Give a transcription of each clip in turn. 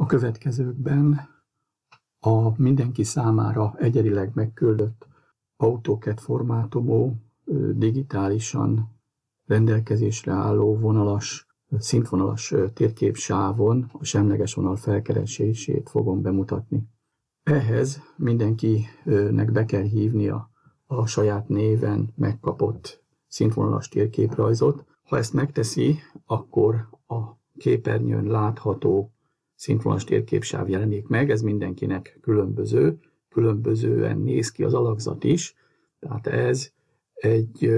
A következőkben a mindenki számára egyedileg megküldött AutoCAD formátumú, digitálisan rendelkezésre álló vonalas, szintvonalas térképsávon a semleges vonal felkeresését fogom bemutatni. Ehhez mindenkinek be kell hívnia a saját néven megkapott szintvonalas térképrajzot. Ha ezt megteszi, akkor a képernyőn látható szintvonalas térképsáv jelenik meg, ez mindenkinek különböző, különbözően néz ki az alakzat is, tehát ez egy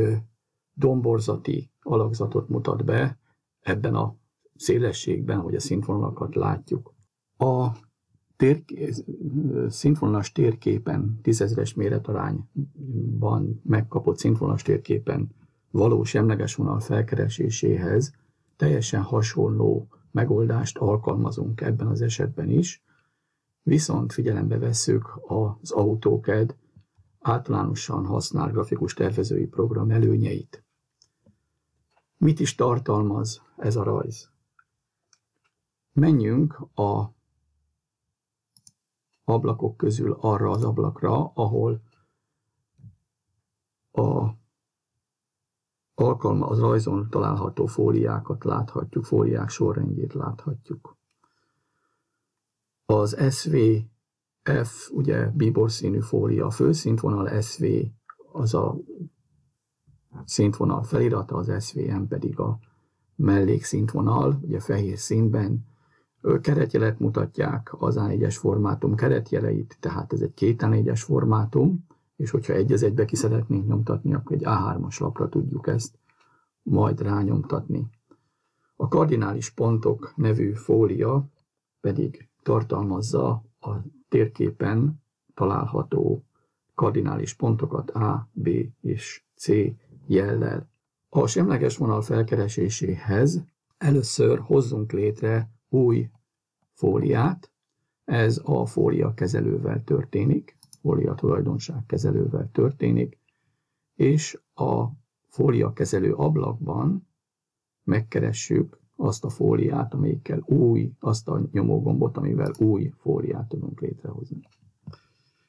domborzati alakzatot mutat be ebben a szélességben, hogy a színvonalakat látjuk. A térké, szintvonalas térképen, tízezres méretarányban megkapott szintvonalas térképen valós semleges vonal felkereséséhez teljesen hasonló megoldást alkalmazunk ebben az esetben is, viszont figyelembe vesszük az AutoCAD általánosan használ grafikus tervezői program előnyeit. Mit is tartalmaz ez a rajz? Menjünk a ablakok közül arra az ablakra, ahol a alkalma, az rajzon található fóliákat láthatjuk, fóliák sorrendjét láthatjuk. Az SVF, ugye bíbor színű fólia, a főszintvonal SV, az a szintvonal felirata, az SVM pedig a mellékszintvonal, ugye fehér színben, keretjelet mutatják az A4-es formátum keretjeleit, tehát ez egy két A4-es formátum, és hogyha egy az egybe ki szeretnénk nyomtatni, akkor egy A3-as lapra tudjuk ezt majd rányomtatni. A kardinális pontok nevű fólia pedig tartalmazza a térképen található kardinális pontokat A, B és C jellel. A semleges vonal felkereséséhez először hozzunk létre új fóliát, ez a fólia kezelővel történik, fólia tulajdonság kezelővel történik, és a fólia kezelő ablakban megkeressük azt a fóliát, amelyikkel új, azt a nyomógombot, amivel új fóliát tudunk létrehozni.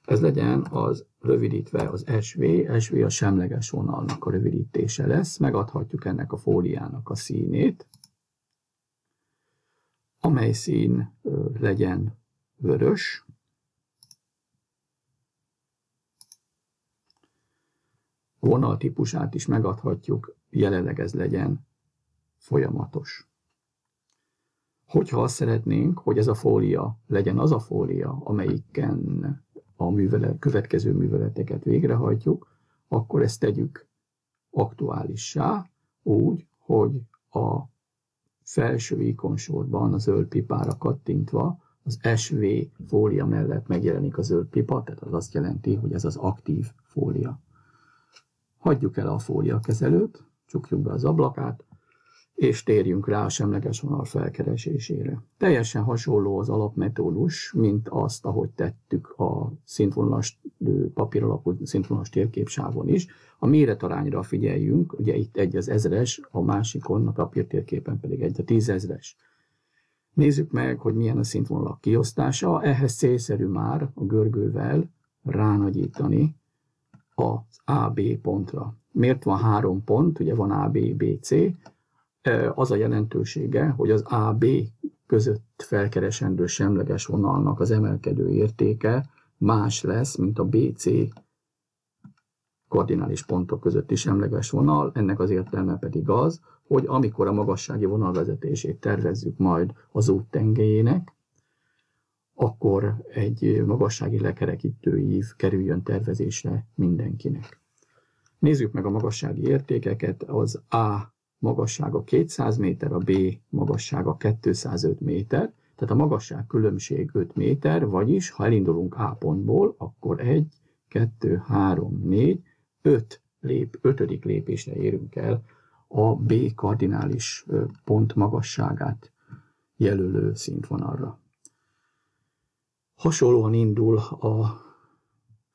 Ez legyen az rövidítve az SV, SV a semleges vonalnak a rövidítése lesz, megadhatjuk ennek a fóliának a színét, amely szín legyen vörös, vonal típusát is megadhatjuk, jelenleg ez legyen folyamatos. Hogyha azt szeretnénk, hogy ez a fólia legyen az a fólia, amelyiken a művelet, következő műveleteket végrehajtjuk, akkor ezt tegyük aktuálissá, úgy, hogy a felső ikonsorban a zöld pipára kattintva az SV fólia mellett megjelenik a zöld pipa, tehát az azt jelenti, hogy ez az aktív fólia. Hagyjuk el a fólia kezelőt, csukjuk be az ablakát, és térjünk rá a semleges vonal felkeresésére. Teljesen hasonló az alapmetódus, mint azt, ahogy tettük a szintvonalas papíralapú szintvonalas térképsávon is. A méretarányra figyeljünk, ugye itt egy az ezres, a másikon, a papírtérképen pedig egy a tízezres. Nézzük meg, hogy milyen a szintvonalak kiosztása. Ehhez célszerű már a görgővel ránagyítani az AB pontra. Miért van három pont? Ugye van AB, BC, az a jelentősége, hogy az AB között felkeresendő semleges vonalnak az emelkedő értéke más lesz, mint a BC kardinális pontok közötti semleges vonal, ennek az értelme pedig az, hogy amikor a magassági vonalvezetését tervezzük majd az út tengelyének, akkor egy magassági lekerekítő ív kerüljön tervezésre mindenkinek. Nézzük meg a magassági értékeket. Az A magassága 200 méter, a B magassága 205 méter, tehát a magasság különbség 5 méter, vagyis ha elindulunk A pontból, akkor 1, 2, 3, 4, 5 lép, ötödik lépésre érünk el a B kardinális pont magasságát jelölő szintvonalra. Hasonlóan indul a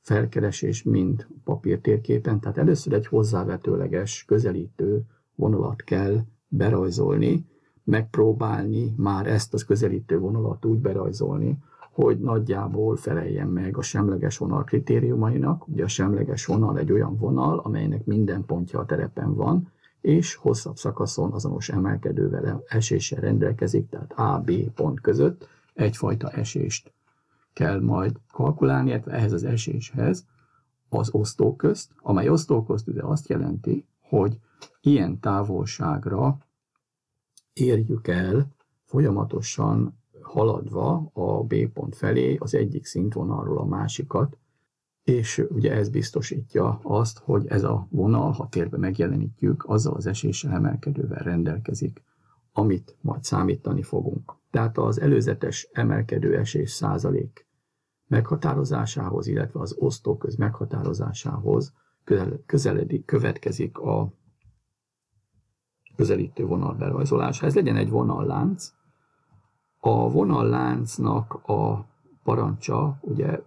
felkeresés, mint papírtérképen, tehát először egy hozzávetőleges, közelítő vonalat kell berajzolni, megpróbálni már ezt az közelítő vonalat úgy berajzolni, hogy nagyjából feleljen meg a semleges vonal kritériumainak. Ugye a semleges vonal egy olyan vonal, amelynek minden pontja a terepen van, és hosszabb szakaszon azonos emelkedővel eséssel rendelkezik, tehát A, B pont között egyfajta esést kell majd kalkulálni, illetve ehhez az eséshez az osztóközt, amely osztóközt ugye azt jelenti, hogy ilyen távolságra érjük el folyamatosan haladva a B pont felé az egyik szintvonalról a másikat, és ugye ez biztosítja azt, hogy ez a vonal, ha térbe megjelenítjük, azzal az eséssel emelkedővel rendelkezik, amit majd számítani fogunk. Tehát az előzetes emelkedő esés százalék meghatározásához, illetve az osztóköz meghatározásához közeledik, következik a közelítő vonal berajzolása. Ez legyen egy vonallánc. A vonalláncnak a parancsa ugye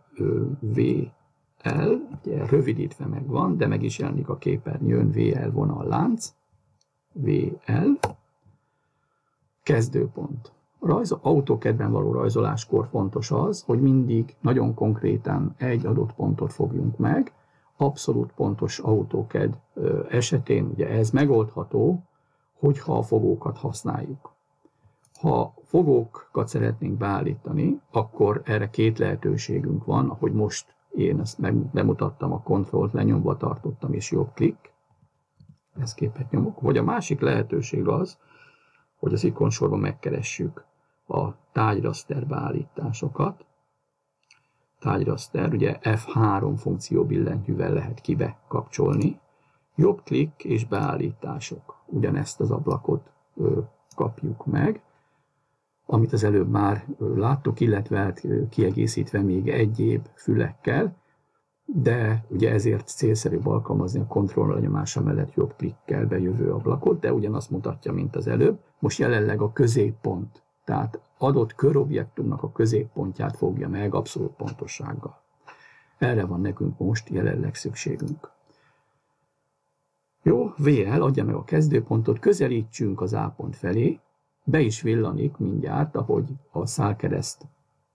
VL, ugye rövidítve megvan, de meg is jelenik a képernyőn VL vonallánc, VL, kezdőpont. A rajz, autókedben való rajzoláskor fontos az, hogy mindig nagyon konkrétan egy adott pontot fogjunk meg. Abszolút pontos autóked esetén ugye ez megoldható, hogyha a fogókat használjuk. Ha fogókat szeretnénk beállítani, akkor erre két lehetőségünk van, ahogy most én ezt bemutattam, a kontrollt lenyomva tartottam, és jobb klik, ezt képet nyomok. Vagy a másik lehetőség az, hogy az ikonsorban megkeressük a tárgyraster beállításokat. Tárgyraster, ugye F3 funkció billentyűvel lehet kibe kapcsolni. Jobb klik és beállítások. Ugyanezt az ablakot ö, kapjuk meg, amit az előbb már láttuk, illetve hát kiegészítve még egyéb fülekkel, de ugye ezért célszerűbb alkalmazni a kontroll nyomása mellett jobb klikkel bejövő ablakot, de ugyanazt mutatja, mint az előbb. Most jelenleg a középpont tehát adott körobjektumnak a középpontját fogja meg abszolút pontossággal. Erre van nekünk most jelenleg szükségünk. Jó, VL adja meg a kezdőpontot, közelítsünk az A pont felé, be is villanik mindjárt, ahogy a szálkereszt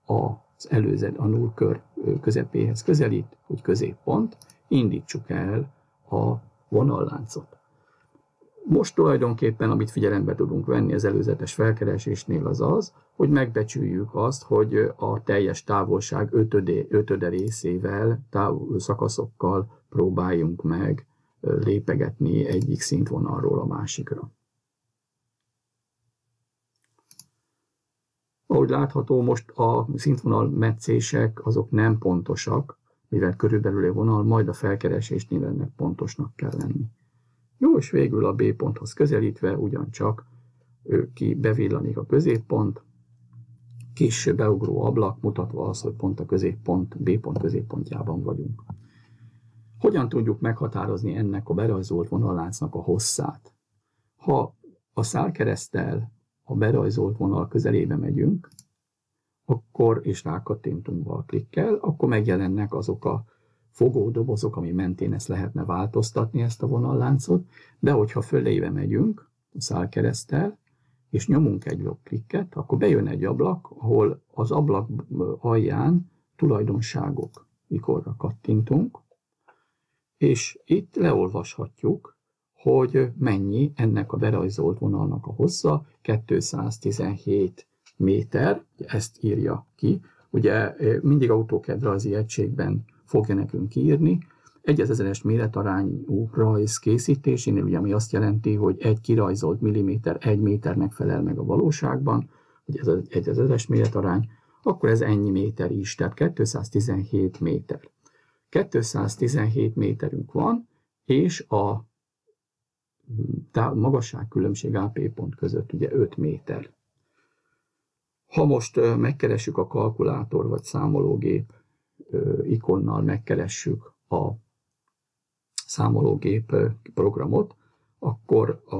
az előzet, a nullkör közepéhez közelít, hogy középpont, indítsuk el a vonalláncot. Most tulajdonképpen, amit figyelembe tudunk venni az előzetes felkeresésnél az az, hogy megbecsüljük azt, hogy a teljes távolság ötöde, ötöde részével, táv, szakaszokkal próbáljunk meg lépegetni egyik szintvonalról a másikra. Ahogy látható, most a szintvonal metszések azok nem pontosak, mivel körülbelül a vonal, majd a felkeresésnél ennek pontosnak kell lenni. Jó, és végül a B ponthoz közelítve ugyancsak ő ki bevillanik a középpont, kis beugró ablak mutatva az, hogy pont a középpont, B pont középpontjában vagyunk. Hogyan tudjuk meghatározni ennek a berajzolt vonalláncnak a hosszát? Ha a szálkeresztel a berajzolt vonal közelébe megyünk, akkor, és rákattintunk bal klikkel, akkor megjelennek azok a fogódobozok, ami mentén ezt lehetne változtatni, ezt a vonalláncot, de hogyha fölébe megyünk a szálkeresztel, és nyomunk egy klikket, akkor bejön egy ablak, ahol az ablak alján tulajdonságok ikonra kattintunk, és itt leolvashatjuk, hogy mennyi ennek a berajzolt vonalnak a hossza, 217 méter, ezt írja ki. Ugye mindig AutoCAD rajzi egységben fogja nekünk írni. Egy ezeres méretarányú rajz készítésénél, ugye, ami azt jelenti, hogy egy kirajzolt milliméter egy méternek felel meg a valóságban, hogy ez egy ezeres méretarány, akkor ez ennyi méter is, tehát 217 méter. 217 méterünk van, és a magasságkülönbség AP pont között ugye 5 méter. Ha most megkeressük a kalkulátor vagy számológép ikonnal megkeressük a számológép programot, akkor a,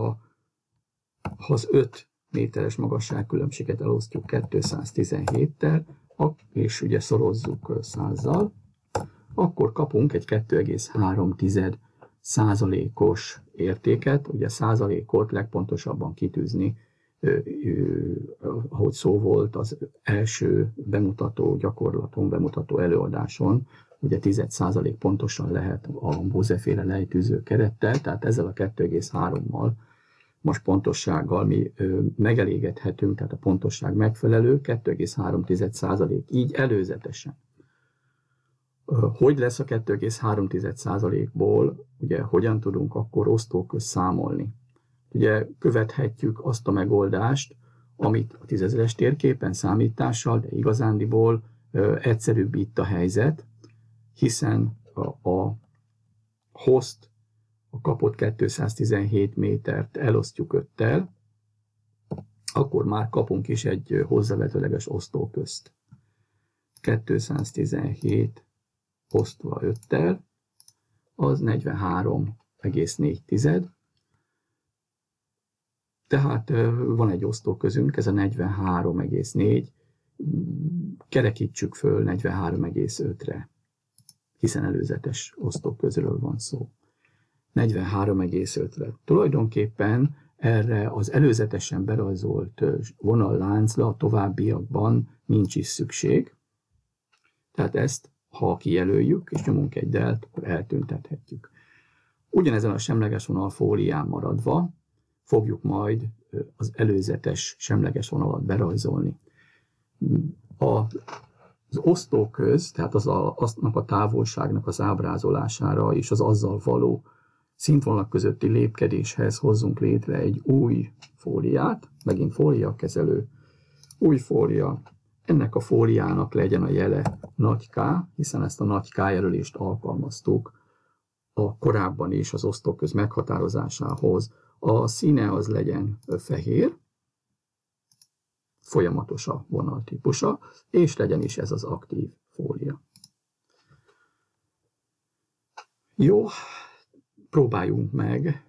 ha az 5 méteres magasságkülönbséget elosztjuk 217-tel, és ugye szorozzuk 100-zal, akkor kapunk egy 2,3 százalékos értéket, ugye százalékot legpontosabban kitűzni ahogy szó volt az első bemutató gyakorlaton, bemutató előadáson, ugye 10% pontosan lehet a Bose-féle lejtűző kerettel, tehát ezzel a 2,3-mal most pontossággal mi megelégedhetünk, tehát a pontosság megfelelő, 2,3% így előzetesen. Hogy lesz a 2,3%-ból, ugye hogyan tudunk akkor osztóköz számolni? Ugye követhetjük azt a megoldást, amit a tízezeres térképen számítással, de igazándiból egyszerűbb itt a helyzet, hiszen a, a host, a kapott 217 métert elosztjuk öttel, akkor már kapunk is egy hozzávetőleges osztóközt. 217 osztva 5-tel, az 43,4 tehát van egy osztóközünk, ez a 43,4, kerekítsük föl 43,5-re hiszen előzetes osztóközről van szó. 43,5-re. Tulajdonképpen erre az előzetesen berajzolt vonalláncra a továbbiakban nincs is szükség. Tehát ezt, ha kijelöljük és nyomunk egy delt, eltüntethetjük. Ugyanezen a semleges vonal fólián maradva fogjuk majd az előzetes semleges vonalat berajzolni. A az osztóköz, tehát az a, aznak a távolságnak az ábrázolására és az azzal való szintvonalak közötti lépkedéshez hozzunk létre egy új fóliát, megint fólia kezelő, új fólia, ennek a fóliának legyen a jele nagy K, hiszen ezt a nagy K jelölést alkalmaztuk a korábban is az osztóköz meghatározásához. A színe az legyen fehér, folyamatos a vonaltípusa, és legyen is ez az aktív fólia. Jó, próbáljunk meg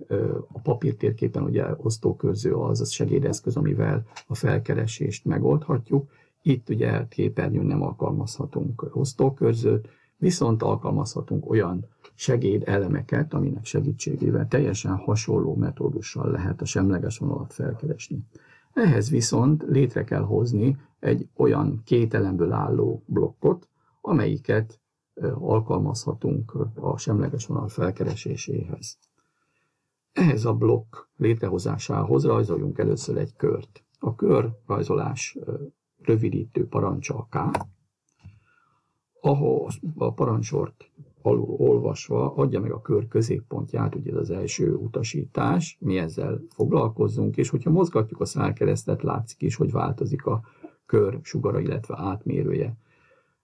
a papírtérképen ugye osztókörző az a segédeszköz, amivel a felkeresést megoldhatjuk. Itt ugye képernyőn nem alkalmazhatunk osztókörzőt, viszont alkalmazhatunk olyan segédelemeket, aminek segítségével teljesen hasonló metódussal lehet a semleges vonalat felkeresni. Ehhez viszont létre kell hozni egy olyan két elemből álló blokkot, amelyiket alkalmazhatunk a semleges vonal felkereséséhez. Ehhez a blokk létrehozásához rajzoljunk először egy kört. A kör rajzolás rövidítő parancsa K, ahol a parancsort alul olvasva adja meg a kör középpontját, ugye ez az első utasítás, mi ezzel foglalkozzunk, és hogyha mozgatjuk a szárkeresztet, látszik is, hogy változik a kör sugara, illetve átmérője.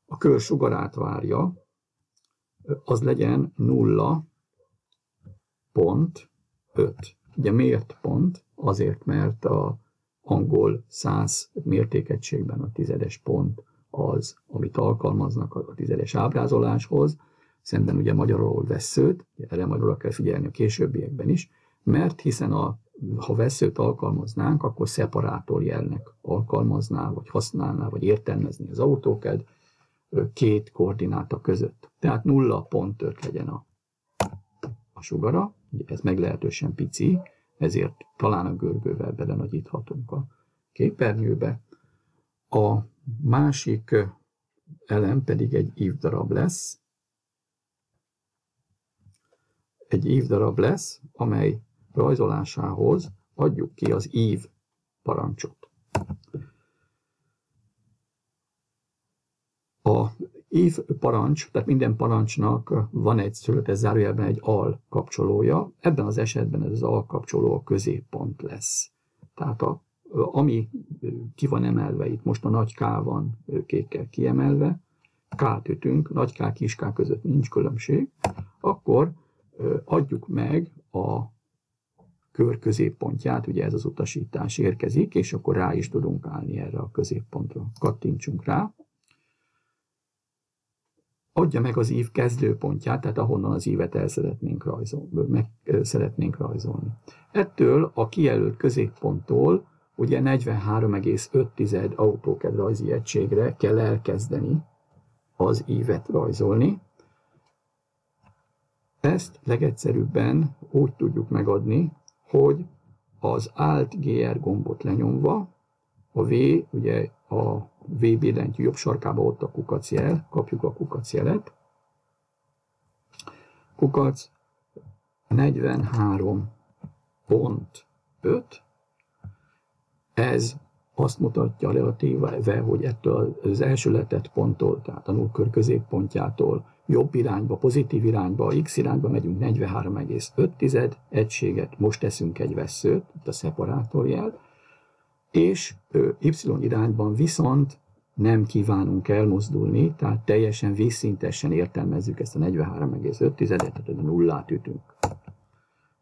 A kör sugarát várja, az legyen 0 pont 5. Ugye miért pont? Azért, mert a angol 100 mértékegységben a tizedes pont az, amit alkalmaznak a tizedes ábrázoláshoz, szemben ugye magyarul veszőt, erre oda kell figyelni a későbbiekben is, mert hiszen a, ha veszőt alkalmaznánk, akkor szeparátor jelnek alkalmazná, vagy használná, vagy értelmezni az autóked két koordináta között. Tehát nulla pont legyen a, a sugara, ugye ez meglehetősen pici, ezért talán a görgővel belenagyíthatunk a képernyőbe. A másik elem pedig egy ívdarab lesz, egy ívdarab lesz, amely rajzolásához adjuk ki az ív parancsot. A ív parancs, tehát minden parancsnak van egy született zárójelben egy al kapcsolója, ebben az esetben ez az al kapcsoló a középpont lesz. Tehát a, ami ki van emelve, itt most a nagy K van kékkel kiemelve, K-t ütünk, nagy K, kis K között nincs különbség, akkor adjuk meg a kör középpontját, ugye ez az utasítás érkezik, és akkor rá is tudunk állni erre a középpontra. Kattintsunk rá. Adja meg az ív kezdőpontját, tehát ahonnan az ívet el szeretnénk rajzolni, meg szeretnénk rajzolni. Ettől a kijelölt középponttól ugye 43,5 AutoCAD rajzi egységre kell elkezdeni az ívet rajzolni, ezt legegyszerűbben úgy tudjuk megadni, hogy az Alt GR gombot lenyomva, a V, ugye a V billentyű jobb sarkába ott a kukacjel, kapjuk a kukacjelet. Kukac 43.5, ez azt mutatja relatíve, hogy ettől az első letett ponttól, tehát a nullkör középpontjától jobb irányba, pozitív irányba, x irányba megyünk 43,5 egységet, most teszünk egy veszőt, itt a szeparátorjel, és y irányban viszont nem kívánunk elmozdulni, tehát teljesen vízszintesen értelmezzük ezt a 43,5-et, tehát a nullát ütünk.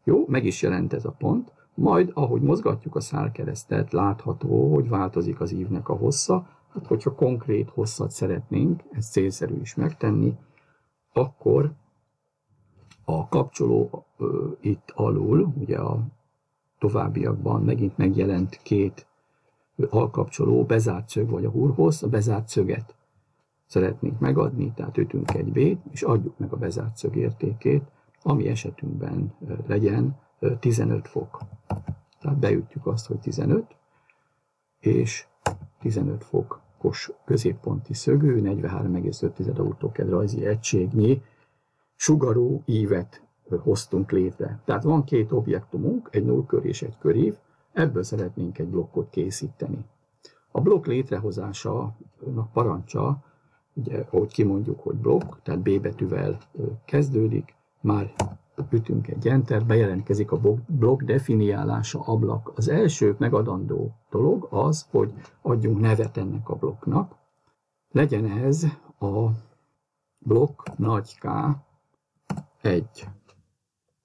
Jó, meg is jelent ez a pont, majd ahogy mozgatjuk a szálkeresztet, látható, hogy változik az ívnek a hossza, hát hogyha konkrét hosszat szeretnénk, ez célszerű is megtenni, akkor a kapcsoló ö, itt alul, ugye a továbbiakban megint megjelent két alkapcsoló, bezárt szög vagy a hurhoz, a bezárt szöget szeretnénk megadni, tehát ütünk egy B-t, és adjuk meg a bezárt szög értékét, ami esetünkben legyen 15 fok. Tehát beütjük azt, hogy 15, és 15 fokos középponti szögű, 43,5 autókedrajzi egységnyi sugarú ívet hoztunk létre. Tehát van két objektumunk, egy nullkör és egy körív, ebből szeretnénk egy blokkot készíteni. A blokk létrehozása parancsa, ugye, ahogy kimondjuk, hogy blokk, tehát B betűvel kezdődik, már ütünk egy enter, bejelentkezik a blokk definiálása ablak. Az első megadandó dolog az, hogy adjunk nevet ennek a blokknak. Legyen ez a blokk nagy K 1.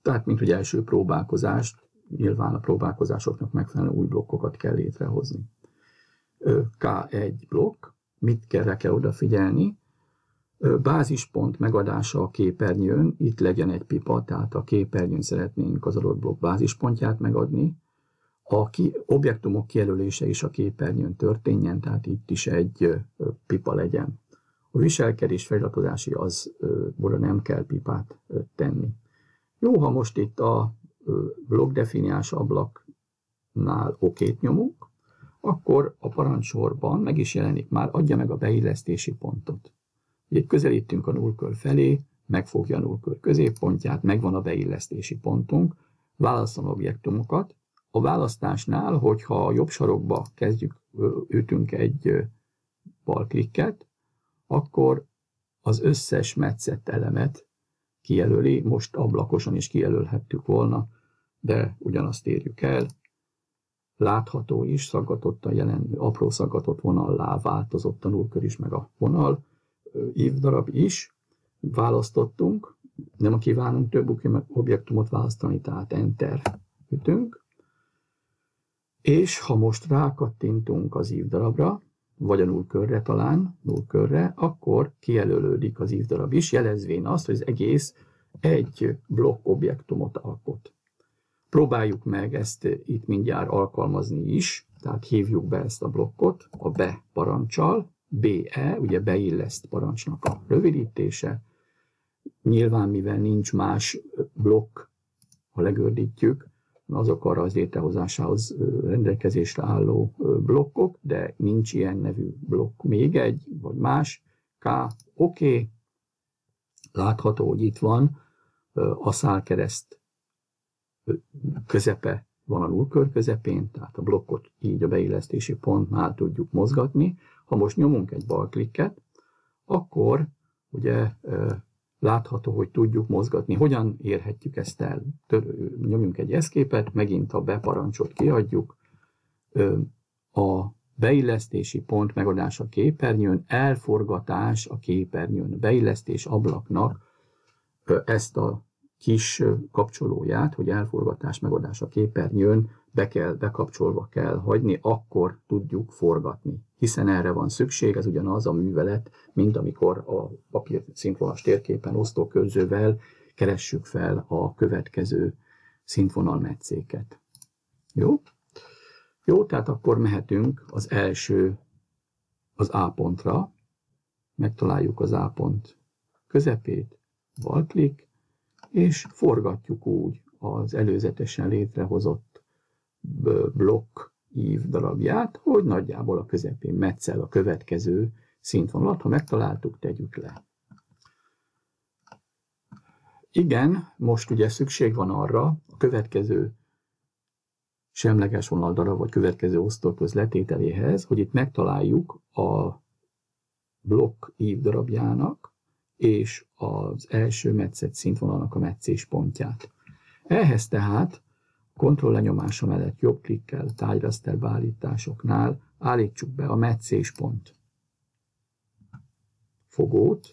Tehát, mint hogy első próbálkozást, nyilván a próbálkozásoknak megfelelően új blokkokat kell létrehozni. K1 blokk, mit kell, kell odafigyelni? Bázispont megadása a képernyőn, itt legyen egy pipa, tehát a képernyőn szeretnénk az adott blokk bázispontját megadni. A ki, objektumok kijelölése is a képernyőn történjen, tehát itt is egy pipa legyen. A viselkedés feliratozási az oda nem kell pipát tenni. Jó, ha most itt a blokk definiás ablaknál okét nyomunk, akkor a parancsorban meg is jelenik már, adja meg a beillesztési pontot. Így közelítünk a nullkör felé, megfogja a nullkör középpontját, megvan a beillesztési pontunk, válaszol objektumokat. A választásnál, hogyha a jobb sarokba kezdjük, ütünk egy bal klikket, akkor az összes metszett elemet kijelöli, most ablakosan is kijelölhettük volna, de ugyanazt érjük el. Látható is, szaggatott a jelen, apró szaggatott vonallá változott a nullkör is, meg a vonal, évdarab is választottunk, nem kívánunk több objektumot választani, tehát Enter ütünk, és ha most rákattintunk az ívdarabra, vagy a nullkörre talán, nullkörre, akkor kijelölődik az ívdarab is, jelezvén azt, hogy az egész egy blokk objektumot alkot. Próbáljuk meg ezt itt mindjárt alkalmazni is, tehát hívjuk be ezt a blokkot a be parancsal, BE, ugye beilleszt parancsnak a rövidítése. Nyilván, mivel nincs más blokk, ha legördítjük, azok arra az létrehozásához rendelkezésre álló blokkok, de nincs ilyen nevű blokk. Még egy, vagy más, K, oké, okay. látható, hogy itt van a szálkereszt közepe van a nullkör közepén, tehát a blokkot így a beillesztési pontnál tudjuk mozgatni. Ha most nyomunk egy balklikket, akkor ugye látható, hogy tudjuk mozgatni. Hogyan érhetjük ezt el? Nyomjunk egy eszképet, megint a beparancsot kiadjuk, a beillesztési pont megadása a képernyőn, elforgatás a képernyőn, beillesztés ablaknak ezt a kis kapcsolóját, hogy elforgatás megadás képernyőn be kell, bekapcsolva kell hagyni, akkor tudjuk forgatni. Hiszen erre van szükség, ez ugyanaz a művelet, mint amikor a papír szintvonalas térképen osztókörzővel keressük fel a következő szintfonalmetszéket. Jó? Jó, tehát akkor mehetünk az első, az A pontra, megtaláljuk az A pont közepét, balklik, és forgatjuk úgy az előzetesen létrehozott blokk ív darabját, hogy nagyjából a közepén metszel a következő szintvonalat. Ha megtaláltuk, tegyük le. Igen, most ugye szükség van arra, a következő semleges vonaldarab, vagy következő osztóköz letételéhez, hogy itt megtaláljuk a blokk ív darabjának és az első metszett szintvonalnak a metszés pontját. Ehhez tehát kontroll lenyomása mellett jobb klikkel tárgyraster beállításoknál állítsuk be a metszés pont fogót.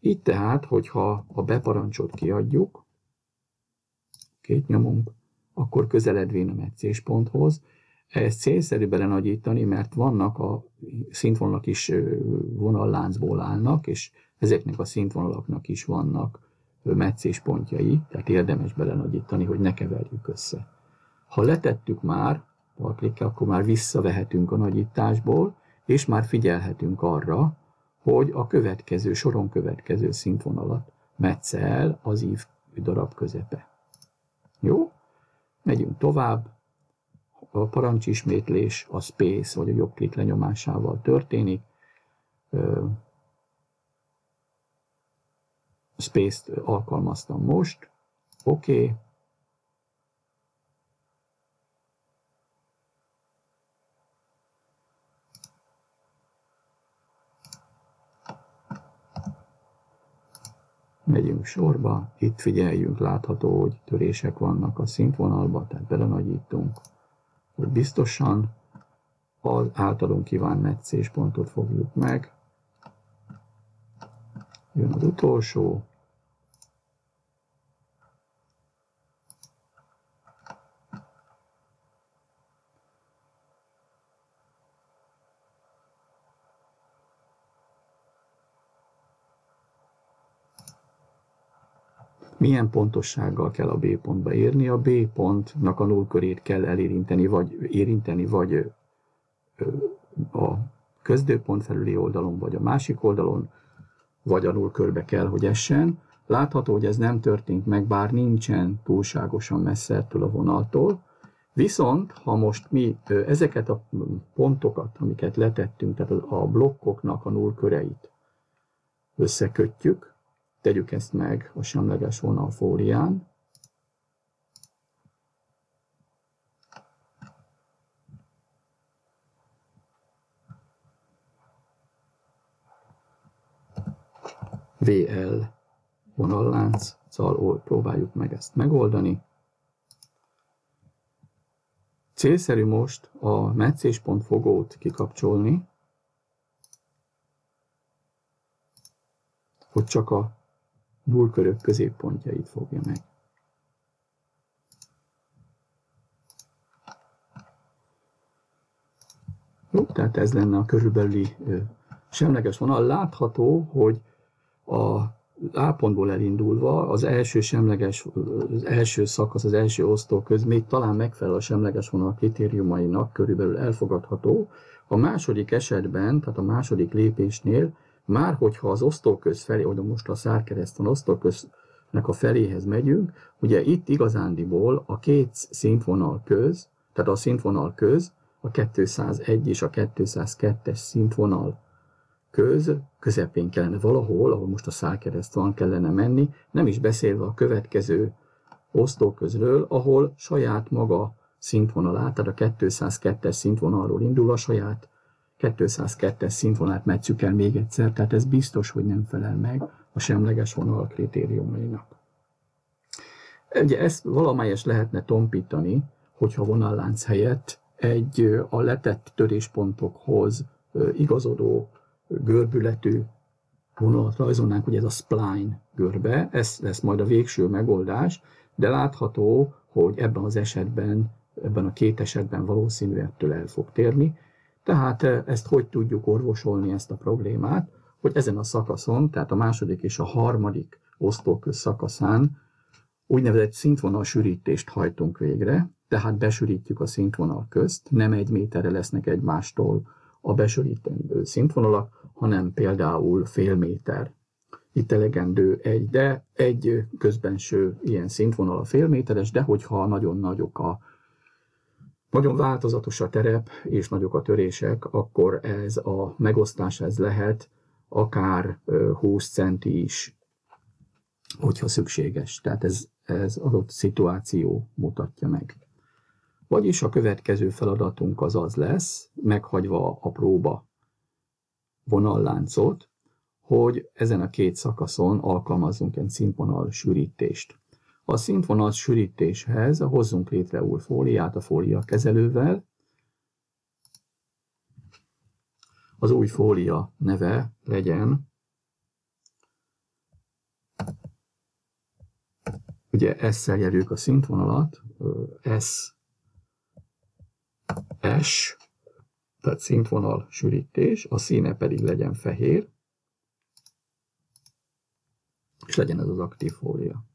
Így tehát, hogyha a beparancsot kiadjuk, két nyomunk, akkor közeledvén a metszésponthoz. Ez célszerű belenagyítani, mert vannak a szintvonalak is vonalláncból állnak, és ezeknek a szintvonalaknak is vannak meccéspontjai, tehát érdemes belenagyítani, hogy ne keverjük össze. Ha letettük már, klikkel, akkor már visszavehetünk a nagyításból, és már figyelhetünk arra, hogy a következő, soron következő szintvonalat metsze el az ív darab közepe. Jó? Megyünk tovább. A parancsismétlés a space vagy a jobb klik lenyomásával történik. Space-t alkalmaztam most. Oké. Okay. megyünk sorba, itt figyeljünk, látható, hogy törések vannak a szintvonalba, tehát belenagyítunk, hogy biztosan az általunk kívánt meccéspontot fogjuk meg. Jön az utolsó, milyen pontossággal kell a B pontba érni. A B pontnak a nullkörét kell elérinteni, vagy érinteni, vagy a közdőpont felüli oldalon, vagy a másik oldalon, vagy a nullkörbe kell, hogy essen. Látható, hogy ez nem történt meg, bár nincsen túlságosan messze ettől a vonaltól. Viszont, ha most mi ezeket a pontokat, amiket letettünk, tehát a blokkoknak a nullköreit összekötjük, Tegyük ezt meg a semleges vonalfólián. VL vonallánc, szóval próbáljuk meg ezt megoldani. Célszerű most a meccéspont fogót kikapcsolni, hogy csak a nullkörök középpontjait fogja meg. Jó, tehát ez lenne a körülbelüli semleges vonal. Látható, hogy a A pontból elindulva az első semleges, az első szakasz, az első osztó köz még talán megfelel a semleges vonal kritériumainak, körülbelül elfogadható. A második esetben, tehát a második lépésnél már hogyha az osztóköz felé, oda most a szárkereszton osztóköznek a feléhez megyünk, ugye itt igazándiból a két szintvonal köz, tehát a szintvonal köz, a 201 és a 202-es szintvonal köz közepén kellene valahol, ahol most a szálkereszt van, kellene menni, nem is beszélve a következő osztóközről, ahol saját maga szintvonalát, tehát a 202-es szintvonalról indul a saját 202-es színvonalát metszük el még egyszer, tehát ez biztos, hogy nem felel meg a semleges vonal kritériumainak. Ugye ezt valamelyes lehetne tompítani, hogyha vonallánc helyett egy a letett töréspontokhoz igazodó görbületű vonalat rajzolnánk, hogy ez a spline görbe, ez lesz majd a végső megoldás, de látható, hogy ebben az esetben, ebben a két esetben valószínű ettől el fog térni, tehát ezt hogy tudjuk orvosolni ezt a problémát, hogy ezen a szakaszon, tehát a második és a harmadik osztóköz szakaszán úgynevezett szintvonal sűrítést hajtunk végre, tehát besűrítjük a szintvonal közt, nem egy méterre lesznek egymástól a besűrítendő szintvonalak, hanem például fél méter itt elegendő egy, de egy közbenső ilyen szintvonal a félméteres, de hogyha nagyon nagyok a nagyon változatos a terep és nagyok a törések, akkor ez a megosztás ez lehet akár 20 centi is, hogyha szükséges. Tehát ez, ez adott szituáció mutatja meg. Vagyis a következő feladatunk az az lesz, meghagyva a próba vonalláncot, hogy ezen a két szakaszon alkalmazzunk egy színvonal sűrítést. A színvonal sűrítéshez hozzunk létre új fóliát a fólia kezelővel. Az új fólia neve legyen ugye S-szel jelöljük a szintvonalat, S, S, tehát szintvonal sűrítés, a színe pedig legyen fehér, és legyen ez az aktív fólia.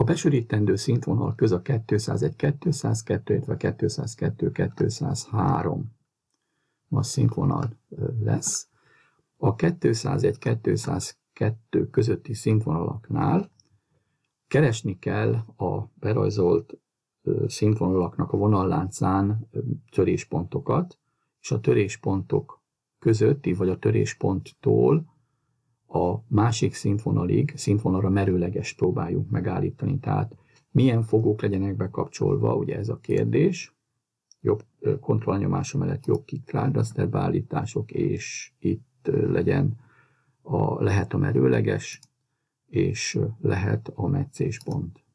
A besűrítendő szintvonal köz a 201, 202, illetve 202, 203 a szintvonal lesz. A 201, 202 közötti szintvonalaknál keresni kell a berajzolt szintvonalaknak a vonalláncán töréspontokat, és a töréspontok közötti, vagy a törésponttól a másik szintvonalig, szintvonalra merőleges próbáljunk megállítani. Tehát milyen fogók legyenek bekapcsolva, ugye ez a kérdés, jobb kontrollnyomása mellett jobb kickrádraster beállítások, és itt legyen a, lehet a merőleges, és lehet a meccéspont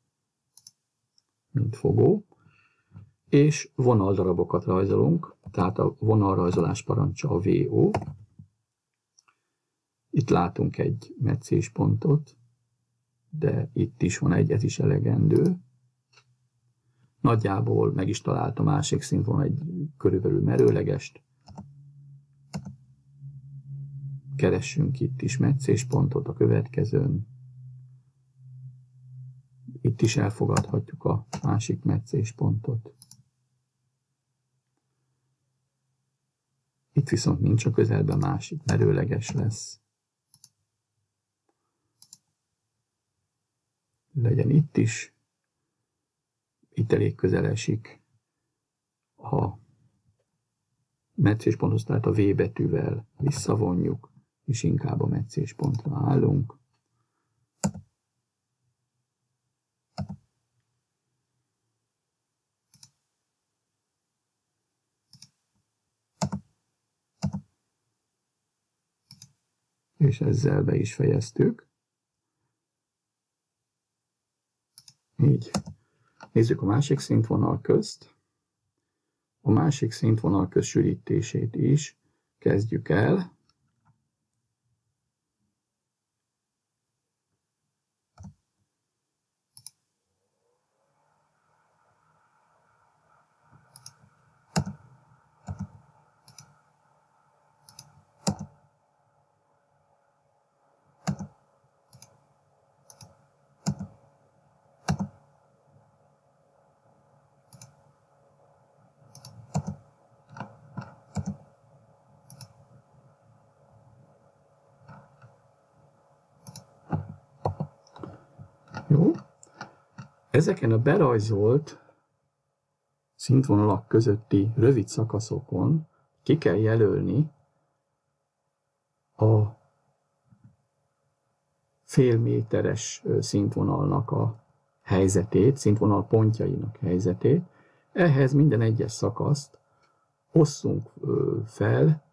mint fogó, és vonaldarabokat rajzolunk, tehát a vonalrajzolás parancsa a VO. Itt látunk egy meccéspontot, de itt is van egy, ez is elegendő. Nagyjából meg is talált a másik szintvon egy körülbelül merőlegest. Keressünk itt is meccéspontot a következőn. Itt is elfogadhatjuk a másik meccéspontot. Itt viszont nincs a közelben másik, merőleges lesz. Legyen itt is. Itt elég közel esik a meccésponthoz, tehát a V betűvel visszavonjuk, és inkább a meccéspontra állunk. és ezzel be is fejeztük. Így. Nézzük a másik szintvonal közt. A másik szintvonal közsűrítését is kezdjük el. Jó? Ezeken a berajzolt szintvonalak közötti rövid szakaszokon ki kell jelölni a fél méteres szintvonalnak a helyzetét, szintvonal pontjainak helyzetét. Ehhez minden egyes szakaszt osszunk fel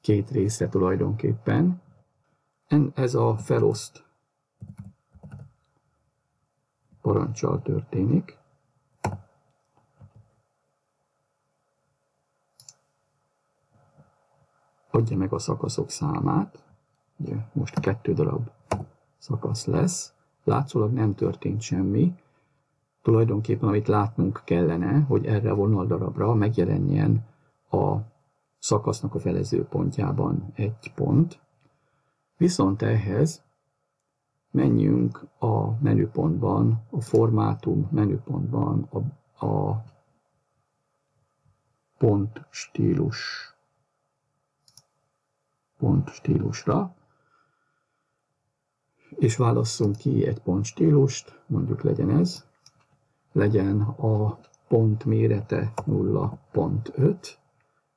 két részre tulajdonképpen. Ez a feloszt parancsal történik. Adja meg a szakaszok számát. Ugye most kettő darab szakasz lesz. Látszólag nem történt semmi. Tulajdonképpen amit látnunk kellene, hogy erre a vonaldarabra megjelenjen a szakasznak a felező pontjában egy pont. Viszont ehhez menjünk a menüpontban, a formátum menüpontban, a, a pont stílus. Pont stílusra, és válasszunk ki egy pont stílust, mondjuk legyen ez, legyen a pont mérete 0.5,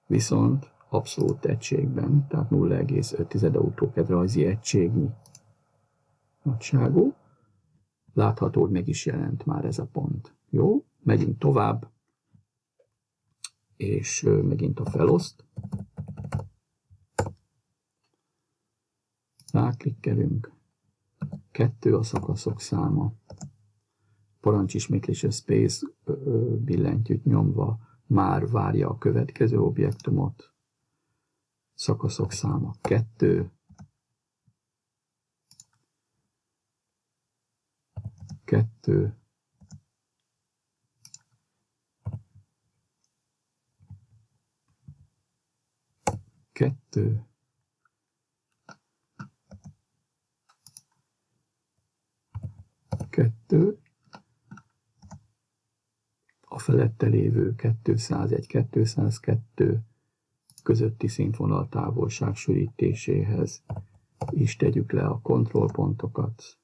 viszont abszolút egységben, tehát 0,5 autókedrajzi egységnyi nagyságú. Látható, hogy meg is jelent már ez a pont. Jó, megyünk tovább, és megint a feloszt. Ráklikkelünk. Kettő a szakaszok száma. Parancsismétlése space billentyűt nyomva már várja a következő objektumot. Szakaszok száma kettő. Kettő. Kettő. Kettő a felette lévő 201-202 közötti színvonal távolság sűrítéséhez is tegyük le a kontrollpontokat.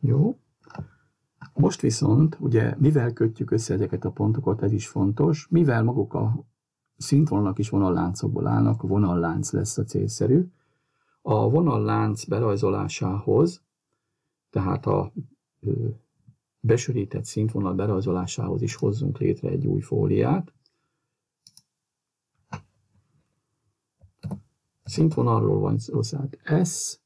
Jó. Most viszont, ugye, mivel kötjük össze ezeket a pontokat, ez is fontos, mivel maguk a szintvonalak is vonalláncokból állnak, vonallánc lesz a célszerű. A vonallánc berajzolásához, tehát a ö, besörített szintvonal berajzolásához is hozzunk létre egy új fóliát. Szintvonalról van szó, tehát S,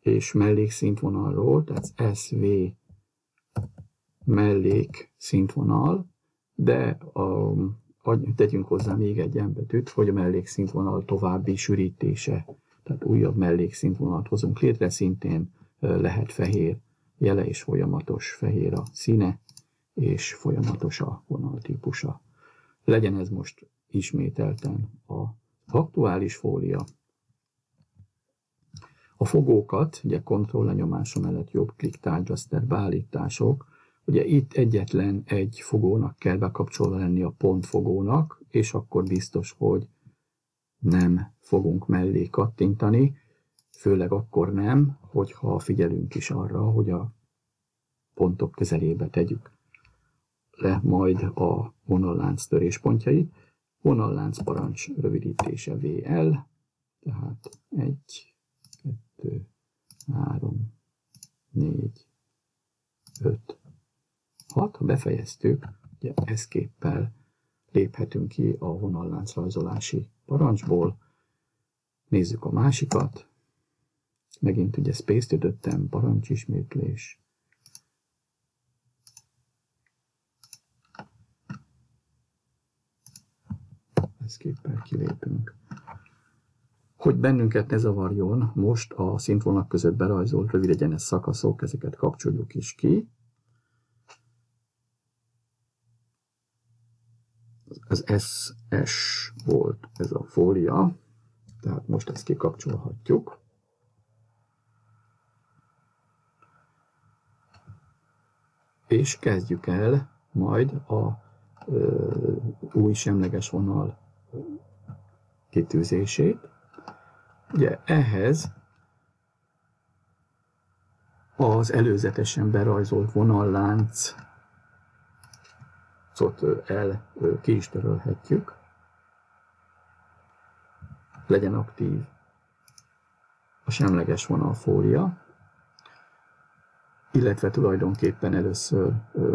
és mellékszintvonalról, tehát SV mellék szintvonal, de a, tegyünk hozzá még egy betűt, hogy a mellékszintvonal további sűrítése, tehát újabb mellékszintvonalat hozunk létre, szintén lehet fehér jele és folyamatos fehér a színe, és folyamatos a vonal típusa. Legyen ez most ismételten a aktuális fólia, a fogókat, ugye kontroll lenyomása mellett jobb klik tárgyaszter beállítások, ugye itt egyetlen egy fogónak kell bekapcsolva lenni a pontfogónak, és akkor biztos, hogy nem fogunk mellé kattintani, főleg akkor nem, hogyha figyelünk is arra, hogy a pontok közelébe tegyük le majd a vonallánc töréspontjait. Vonallánc parancs rövidítése VL, tehát egy kettő, három, négy, öt, hat. Ha befejeztük, ugye eszképpel léphetünk ki a vonallánc rajzolási parancsból. Nézzük a másikat. Megint ugye space-t ütöttem, parancsismétlés. Eszképpel kilépünk. Hogy bennünket ne zavarjon, most a szintvonalak között berajzolt rövid egyenes szakaszok, ezeket kapcsoljuk is ki. Az SS volt ez a fólia, tehát most ezt kikapcsolhatjuk. És kezdjük el majd a ö, új semleges vonal kitűzését. Ugye ehhez az előzetesen berajzolt vonallánc el ki is törölhetjük. Legyen aktív a semleges vonalfólia, illetve tulajdonképpen először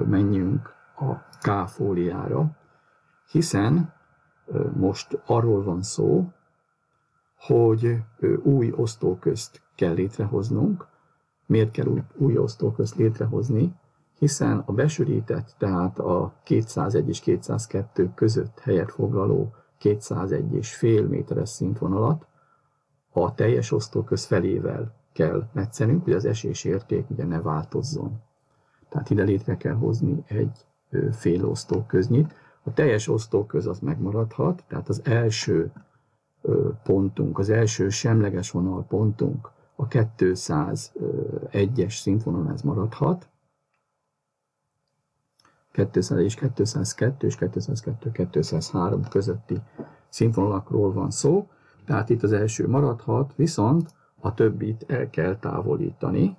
menjünk a K fóliára, hiszen most arról van szó, hogy új osztóközt kell létrehoznunk. Miért kell új, új osztóközt létrehozni? Hiszen a besűrített, tehát a 201 és 202 között helyet foglaló 201 és fél méteres szintvonalat, a teljes osztóköz felével kell metszenünk, hogy az esés érték ugye ne változzon. Tehát ide létre kell hozni egy fél osztóköznyit. A teljes osztóköz az megmaradhat, tehát az első pontunk, az első semleges vonal pontunk a 201-es szintvonal ez maradhat, 200 és 202 és 202 203 közötti színvonalakról van szó, tehát itt az első maradhat, viszont a többit el kell távolítani.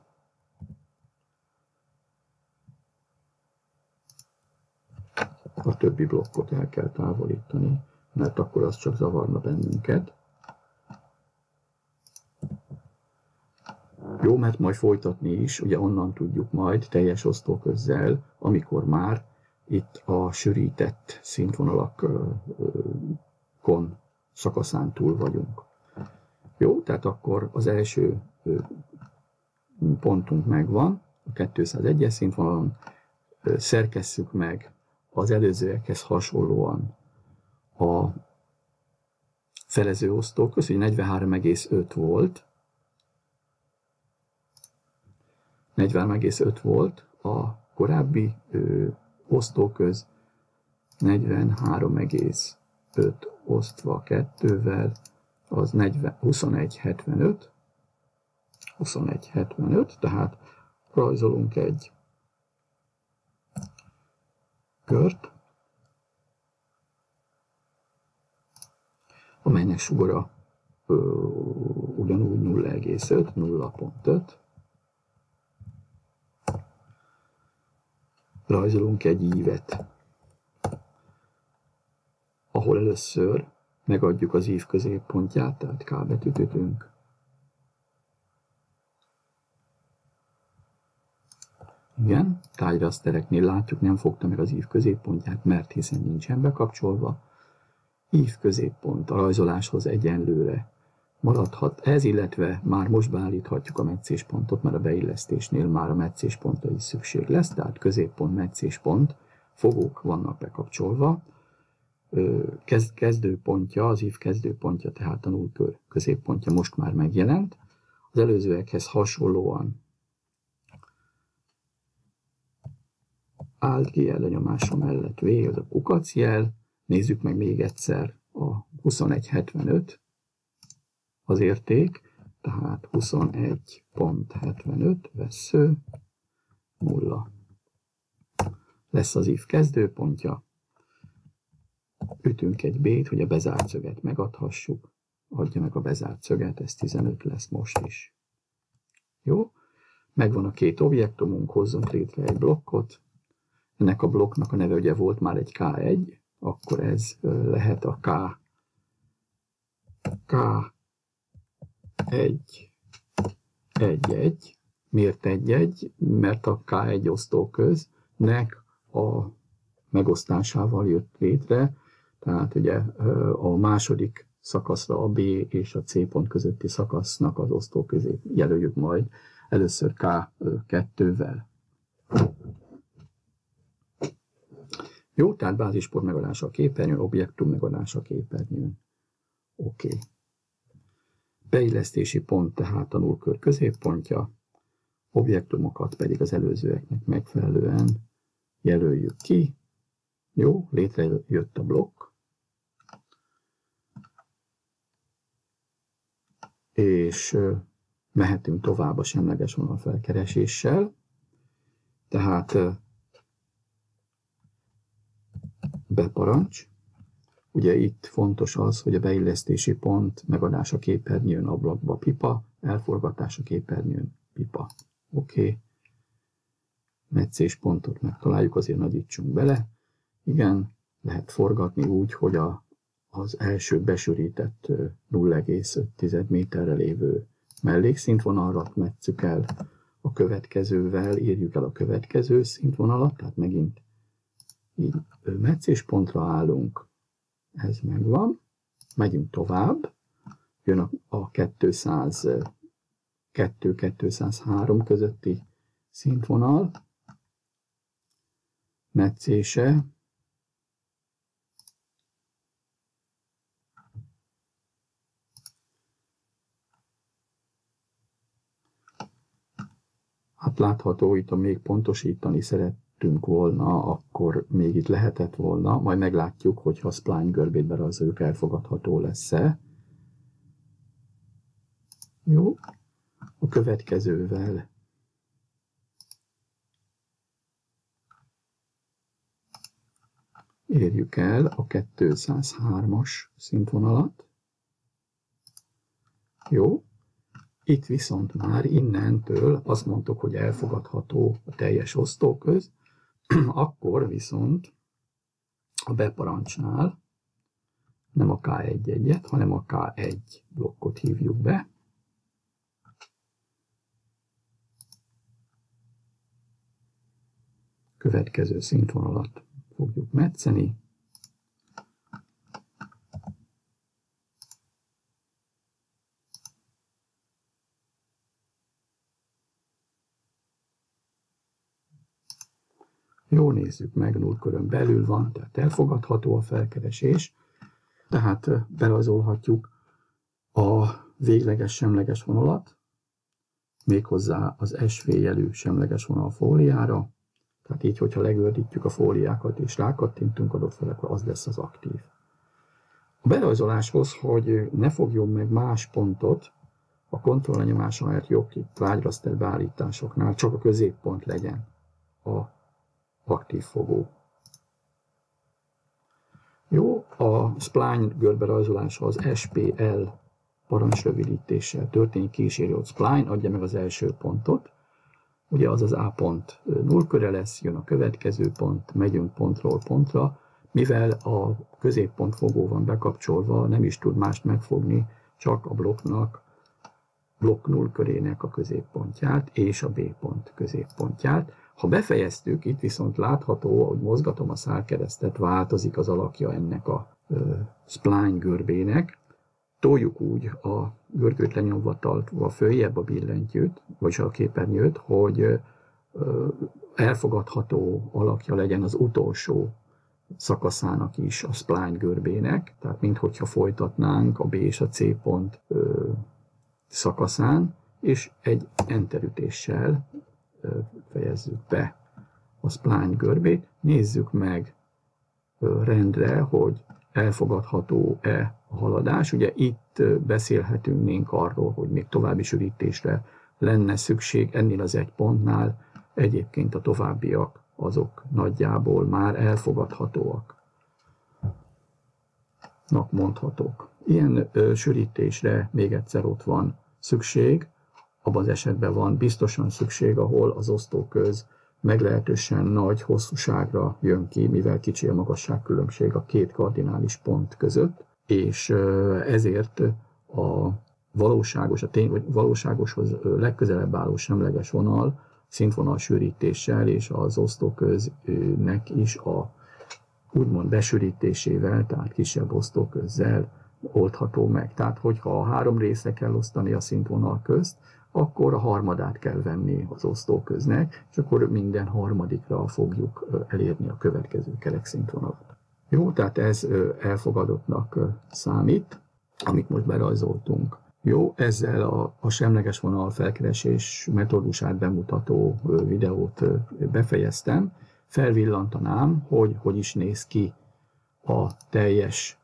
A többi blokkot el kell távolítani, mert akkor az csak zavarna bennünket. Jó, mert majd folytatni is, ugye onnan tudjuk majd teljes osztóközzel, amikor már itt a sűrített színvonalakon szakaszán túl vagyunk. Jó, tehát akkor az első pontunk megvan, a 201-es szintvonalon, szerkesszük meg az előzőekhez hasonlóan a felező osztóköz, hogy 43,5 volt, 43,5 volt a korábbi ö, osztóköz, 43,5 osztva kettővel, az 21,75, 21,75, tehát rajzolunk egy kört, amelynek sugara ö, ugyanúgy 0,5, 0,5, rajzolunk egy ívet, ahol először megadjuk az ív középpontját, tehát K betűt ütünk. Igen, tárgyrasztereknél látjuk, nem fogta meg az ív középpontját, mert hiszen nincsen bekapcsolva. Ív középpont a rajzoláshoz egyenlőre maradhat ez, illetve már most beállíthatjuk a meccéspontot, mert a beillesztésnél már a meccéspontra is szükség lesz, tehát középpont, meccéspont, fogók vannak bekapcsolva. Kezdőpontja, az ív kezdőpontja, tehát tanulkör középpontja most már megjelent. Az előzőekhez hasonlóan Alt G lenyomása mellett V, az a kukacjel. Nézzük meg még egyszer a 2175, az érték, tehát 21.75 vesző, 0. Lesz az if kezdőpontja, ütünk egy B-t, hogy a bezárt szöget megadhassuk, adja meg a bezárt szöget, ez 15 lesz most is. Jó? Megvan a két objektumunk, hozzunk létre egy blokkot, ennek a blokknak a neve ugye volt már egy K1, akkor ez lehet a K, K egy, egy, egy. Miért egy, egy? Mert a K1 osztóköznek a megosztásával jött létre, tehát ugye a második szakaszra a B és a C pont közötti szakasznak az osztóközét jelöljük majd először K2-vel. Jó, tehát bázispor megadása a képernyőn, objektum megadása a képernyőn. Oké. Okay. Beillesztési pont tehát tanulkör középpontja, objektumokat pedig az előzőeknek megfelelően jelöljük ki. Jó, létrejött a blokk. És mehetünk tovább a semleges vonal felkereséssel. Tehát beparancs, Ugye itt fontos az, hogy a beillesztési pont megadása képernyőn ablakba pipa, elforgatása képernyőn pipa. Oké. Okay. Meccés pontot megtaláljuk, azért nagyítsunk bele. Igen, lehet forgatni úgy, hogy a, az első besűrített 0,5 méterre lévő mellékszintvonalat metszük el a következővel, írjuk el a következő szintvonalat, tehát megint így meccéspontra állunk, ez megvan. Megyünk tovább. Jön a, a 202-203 közötti szintvonal. Metszése. Hát látható, itt a még pontosítani szeret, szerettünk volna, akkor még itt lehetett volna, majd meglátjuk, hogyha a spline görbét berajzoljuk, elfogadható lesz-e. Jó, a következővel. Érjük el a 203-as szintvonalat. Jó, itt viszont már innentől azt mondtuk, hogy elfogadható a teljes osztóköz, akkor viszont a beparancsnál nem a K1-1-et, hanem a K1 blokkot hívjuk be. Következő szintvonalat fogjuk metszeni. Jó, nézzük meg, nullkörön belül van, tehát elfogadható a felkeresés. Tehát berajzolhatjuk a végleges semleges vonalat, méghozzá az SV jelű semleges vonal fóliára. Tehát így, hogyha legördítjük a fóliákat és rákattintunk adott fel, akkor az lesz az aktív. A berajzoláshoz, hogy ne fogjon meg más pontot, a kontrollnyomása mellett jobbklik trágyraszter beállításoknál csak a középpont legyen a aktív fogó. Jó, a spline görberajzolása az SPL parancsrövidítéssel történik kísérő, hogy spline adja meg az első pontot, ugye az az A pont nullköre lesz, jön a következő pont, megyünk pontról pontra, mivel a középpont fogó van bekapcsolva, nem is tud mást megfogni, csak a blokknak, blokk nullkörének a középpontját és a B pont középpontját. Ha befejeztük, itt viszont látható, hogy mozgatom a szálkeresztet, változik az alakja ennek a spline görbének, toljuk úgy a görgőt lenyomva tartva följebb a billentyűt, vagy a képernyőt, hogy elfogadható alakja legyen az utolsó szakaszának is a spline görbének, tehát minthogyha folytatnánk a B és a C pont ö, szakaszán, és egy enterütéssel fejezzük be a spline görbét. Nézzük meg rendre, hogy elfogadható-e a haladás. Ugye itt beszélhetünk arról, hogy még további sűrítésre lenne szükség ennél az egy pontnál, egyébként a továbbiak azok nagyjából már elfogadhatóak. Nak mondhatók. Ilyen ö, sűrítésre még egyszer ott van szükség, abban az esetben van biztosan szükség, ahol az osztóköz meglehetősen nagy hosszúságra jön ki, mivel kicsi a magasságkülönbség a két kardinális pont között, és ezért a valóságos, a tény, vagy valóságoshoz legközelebb álló semleges vonal szintvonal sűrítéssel és az osztóköznek is a úgymond besűrítésével, tehát kisebb osztóközzel oldható meg. Tehát, hogyha a három része kell osztani a szintvonal közt, akkor a harmadát kell venni az osztóköznek, és akkor minden harmadikra fogjuk elérni a következő kerekszintvonalat. Jó, tehát ez elfogadottnak számít, amit most berajzoltunk. Jó, ezzel a, a semleges vonal felkeresés metódusát bemutató videót befejeztem. Felvillantanám, hogy hogy is néz ki a teljes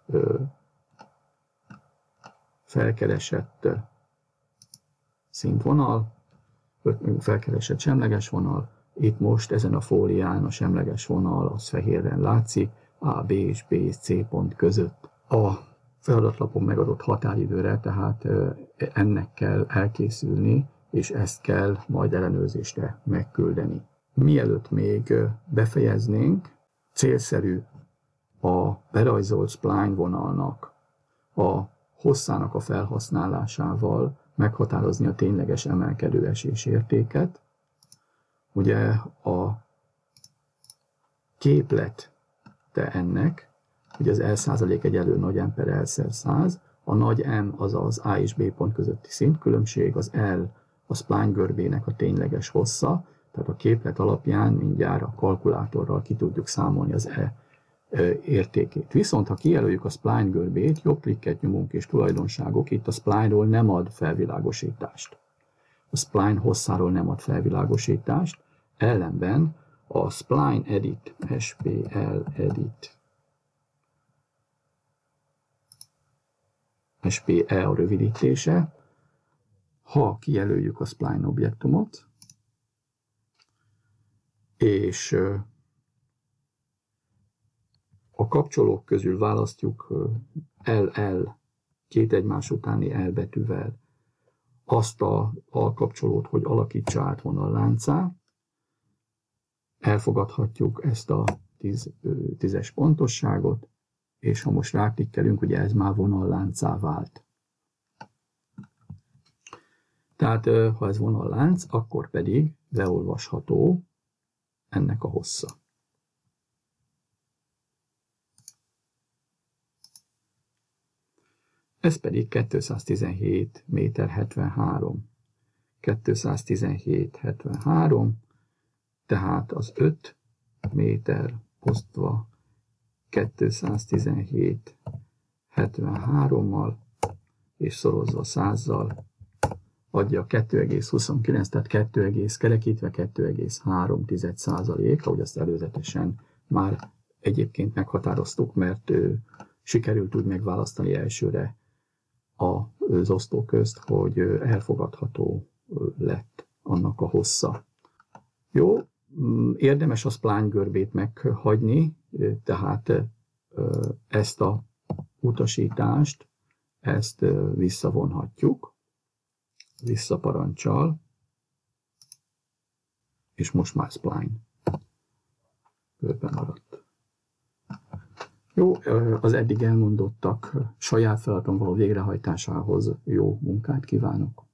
felkeresett szintvonal, felkeresett semleges vonal, itt most ezen a fólián a semleges vonal az fehérren látszik, A, B és B és C pont között. A feladatlapon megadott határidőre, tehát ennek kell elkészülni, és ezt kell majd ellenőrzésre megküldeni. Mielőtt még befejeznénk, célszerű a berajzolt spline vonalnak a hosszának a felhasználásával meghatározni a tényleges emelkedő esés értéket. Ugye a képlet te ennek, ugye az L százalék egyelő nagy M per L szer 100, a nagy M az az A és B pont közötti szintkülönbség, az L a spline görbének a tényleges hossza, tehát a képlet alapján mindjárt a kalkulátorral ki tudjuk számolni az E értékét. Viszont ha kijelöljük a spline görbét, jobb klikket nyomunk és tulajdonságok, itt a spline-ról nem ad felvilágosítást. a spline hosszáról nem ad felvilágosítást, ellenben a spline edit, SPL edit, SPE a rövidítése, ha kijelöljük a spline objektumot, és a kapcsolók közül választjuk LL, két egymás utáni L betűvel azt a alkapcsolót, hogy alakítsa át vonalláncá. Elfogadhatjuk ezt a tíz, tízes pontosságot, és ha most ráklikkelünk, ugye ez már vonalláncá vált. Tehát ha ez vonallánc, akkor pedig leolvasható ennek a hossza. Ez pedig 217 méter 73. 217 73, tehát az 5 méter osztva 217 73-mal és szorozva 100-zal adja 2,29, tehát 2, kerekítve 2,3 százalék, ahogy azt előzetesen már egyébként meghatároztuk, mert sikerült úgy megválasztani elsőre az osztó közt, hogy elfogadható lett annak a hossza. Jó, mm, érdemes a spline meghagyni, tehát ezt a utasítást, ezt visszavonhatjuk, visszaparancsal, és most már spline görbe maradt. Jó, az eddig elmondottak saját feladatom való végrehajtásához jó munkát kívánok!